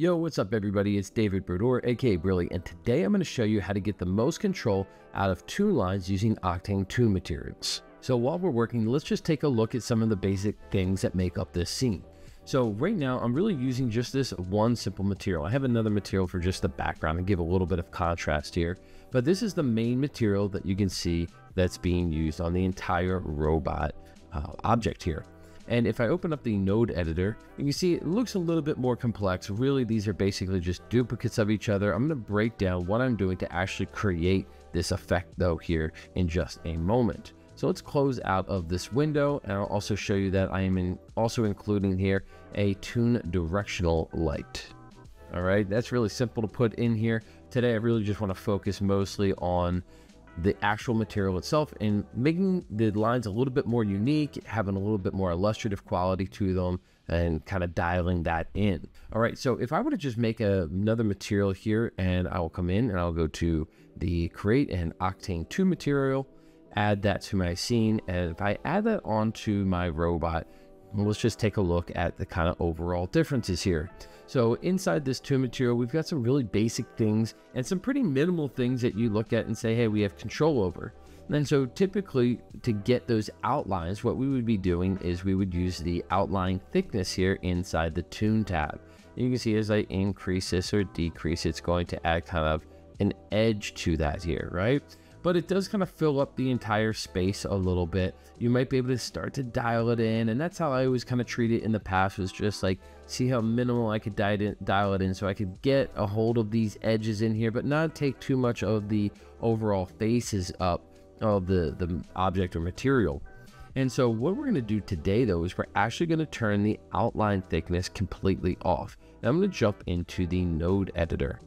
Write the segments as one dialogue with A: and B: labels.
A: Yo, what's up everybody? It's David Brodeur, aka Brilly, and today I'm going to show you how to get the most control out of toon lines using Octane toon materials. So while we're working, let's just take a look at some of the basic things that make up this scene. So right now I'm really using just this one simple material. I have another material for just the background and give a little bit of contrast here, but this is the main material that you can see that's being used on the entire robot uh, object here. And if I open up the node editor, you can see it looks a little bit more complex. Really, these are basically just duplicates of each other. I'm gonna break down what I'm doing to actually create this effect though here in just a moment. So let's close out of this window and I'll also show you that I am in also including here a toon directional light. All right, that's really simple to put in here. Today, I really just wanna focus mostly on the actual material itself and making the lines a little bit more unique, having a little bit more illustrative quality to them and kind of dialing that in. All right, so if I were to just make a, another material here and I will come in and I'll go to the create and Octane toon material, add that to my scene. And if I add that onto my robot, let's just take a look at the kind of overall differences here. So inside this toon material, we've got some really basic things and some pretty minimal things that you look at and say, hey, we have control over. And so typically to get those outlines, what we would be doing is we would use the outline thickness here inside the toon tab. You can see as I increase this or decrease, it's going to add kind of an edge to that here, right? But it does kind of fill up the entire space a little bit. You might be able to start to dial it in, and that's how I always kind of treat it in the past was just like see how minimal I could dial it in so I could get a hold of these edges in here, but not take too much of the overall faces up of the, the object or material. And so what we're going to do today though is we're actually going to turn the outline thickness completely off. Now I'm going to jump into the node editor.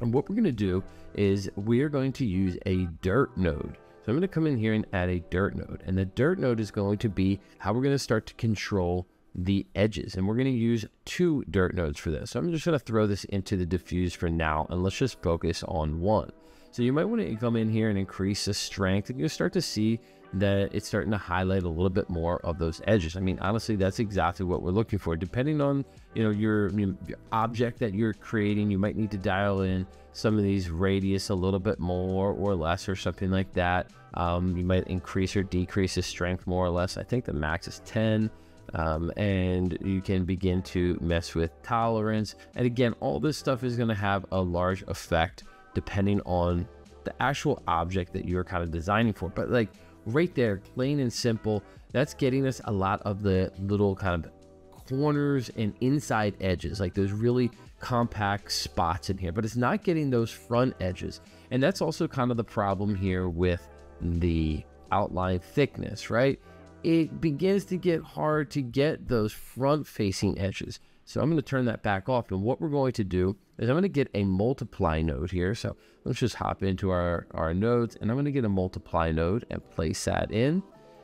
A: And what we're going to do is we're going to use a dirt node. So I'm going to come in here and add a dirt node. And the dirt node is going to be how we're going to start to control the edges. And we're going to use two dirt nodes for this. So I'm just going to throw this into the diffuse for now. And let's just focus on one. So you might want to come in here and increase the strength. And you'll start to see that it's starting to highlight a little bit more of those edges. I mean, honestly, that's exactly what we're looking for. Depending on, you know, your, your object that you're creating, you might need to dial in some of these radius a little bit more or less or something like that. Um, you might increase or decrease the strength more or less. I think the max is 10. Um, and you can begin to mess with tolerance. And again, all this stuff is going to have a large effect depending on the actual object that you're kind of designing for. But like right there, plain and simple, that's getting us a lot of the little kind of corners and inside edges, like those really compact spots in here, but it's not getting those front edges. And that's also kind of the problem here with the outline thickness, right? It begins to get hard to get those front facing edges. So I'm going to turn that back off. And what we're going to do is I'm going to get a multiply node here. So let's just hop into our, our nodes and I'm going to get a multiply node and place that in.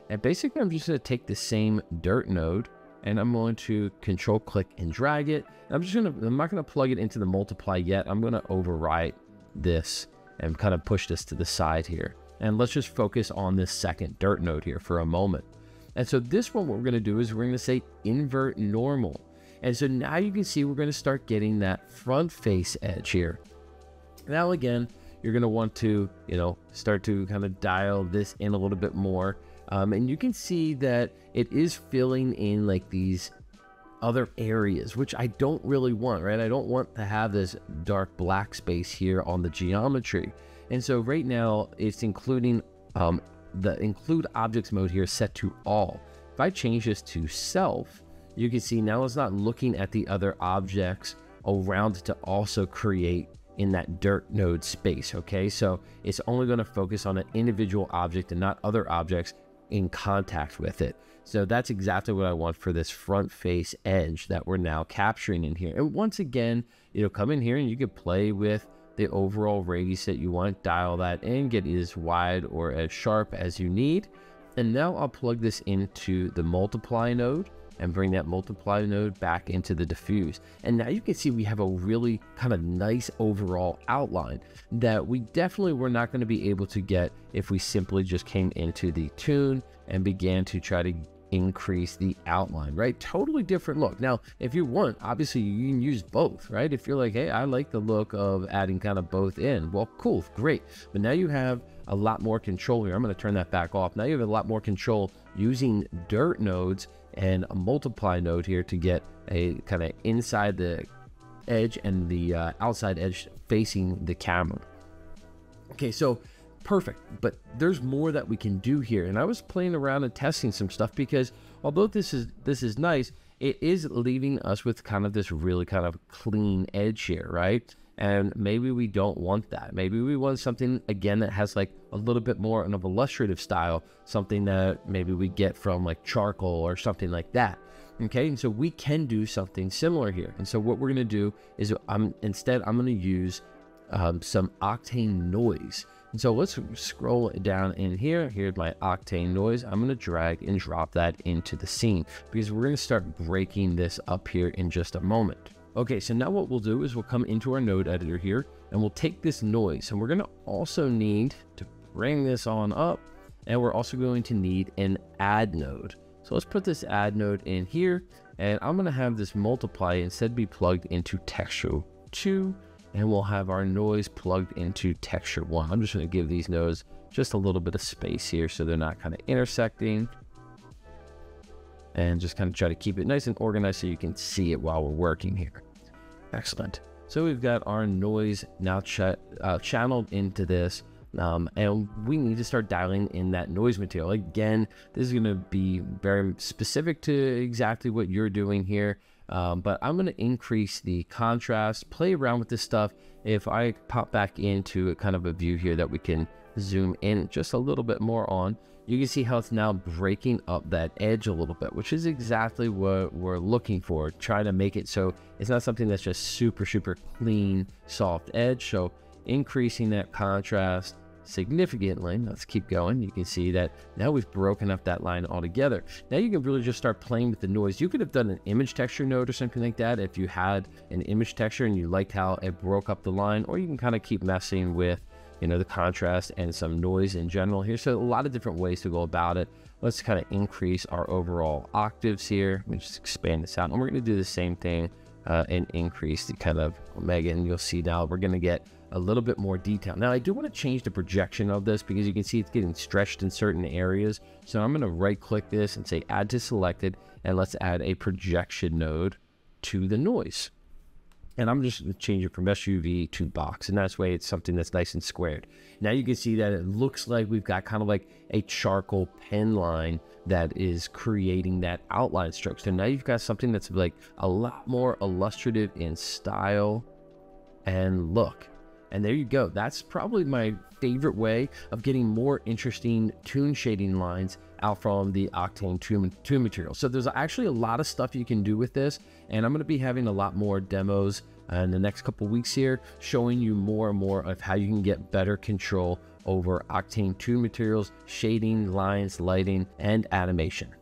A: And basically I'm just going to take the same dirt node and I'm going to control click and drag it. I'm just going to, I'm not going to plug it into the multiply yet. I'm going to overwrite this and kind of push this to the side here. And let's just focus on this second dirt node here for a moment. And so this one, what we're going to do is we're going to say invert normal. And so now you can see we're going to start getting that front face edge here. Now again, you're going to want to, you know, start to kind of dial this in a little bit more. Um, and you can see that it is filling in like these other areas, which I don't really want, right? I don't want to have this dark black space here on the geometry. And so right now it's including um, the include objects mode here set to all. If I change this to self, you can see now it's not looking at the other objects around to also create in that dirt node space. Okay, so it's only going to focus on an individual object and not other objects in contact with it. So that's exactly what I want for this front face edge that we're now capturing in here. And once again, know, come in here and you can play with the overall radius that you want, dial that in, get as wide or as sharp as you need. And now I'll plug this into the multiply node and bring that multiply node back into the diffuse. And now you can see we have a really kind of nice overall outline that we definitely were not going to be able to get if we simply just came into the toon and began to try to increase the outline, right? Totally different look. Now, if you want, obviously you can use both, right? If you're like, hey, I like the look of adding kind of both in, well, cool, great. But now you have a lot more control here. I'm going to turn that back off. Now you have a lot more control using dirt nodes and a multiply node here to get a kind of inside the edge and the uh, outside edge facing the camera. Okay, so perfect, but there's more that we can do here. And I was playing around and testing some stuff because although this is this is nice, it is leaving us with kind of this really kind of clean edge here, right? And maybe we don't want that. Maybe we want something again that has like a little bit more of an illustrative style, something that maybe we get from like charcoal or something like that. Okay, and so we can do something similar here. And so what we're gonna do is I'm instead I'm gonna use um, some octane noise. And so let's scroll down in here. Here's my octane noise. I'm gonna drag and drop that into the scene because we're gonna start breaking this up here in just a moment. Okay, so now what we'll do is we'll come into our node editor here and we'll take this noise and we're gonna also need to bring this on up and we're also going to need an add node. So let's put this add node in here and I'm gonna have this multiply instead be plugged into texture two and we'll have our noise plugged into texture one. I'm just gonna give these nodes just a little bit of space here so they're not kind of intersecting and just kind of try to keep it nice and organized so you can see it while we're working here. Excellent. So we've got our noise now ch uh, channeled into this. Um, and we need to start dialing in that noise material. Again, this is going to be very specific to exactly what you're doing here. Um, but I'm going to increase the contrast, play around with this stuff. If I pop back into a kind of a view here that we can zoom in just a little bit more on, you can see how it's now breaking up that edge a little bit, which is exactly what we're looking for. Trying to make it so it's not something that's just super, super clean, soft edge. So increasing that contrast significantly. Let's keep going. You can see that now we've broken up that line altogether. Now you can really just start playing with the noise. You could have done an image texture node or something like that if you had an image texture and you liked how it broke up the line, or you can kind of keep messing with you know, the contrast and some noise in general here. So a lot of different ways to go about it. Let's kind of increase our overall octaves here. Let me just expand this out. And we're going to do the same thing uh, and increase the kind of omega. And you'll see now we're going to get a little bit more detail. Now I do want to change the projection of this because you can see it's getting stretched in certain areas. So I'm going to right click this and say add to selected and let's add a projection node to the noise. And I'm just going to change it from SUV to box. And that's way it's something that's nice and squared. Now you can see that it looks like we've got kind of like a charcoal pen line that is creating that outline stroke. So now you've got something that's like a lot more illustrative in style and look. And there you go. That's probably my favorite way of getting more interesting toon shading lines out from the Octane tune, toon material. So there's actually a lot of stuff you can do with this. And I'm going to be having a lot more demos uh, in the next couple weeks here, showing you more and more of how you can get better control over Octane toon materials, shading, lines, lighting, and animation.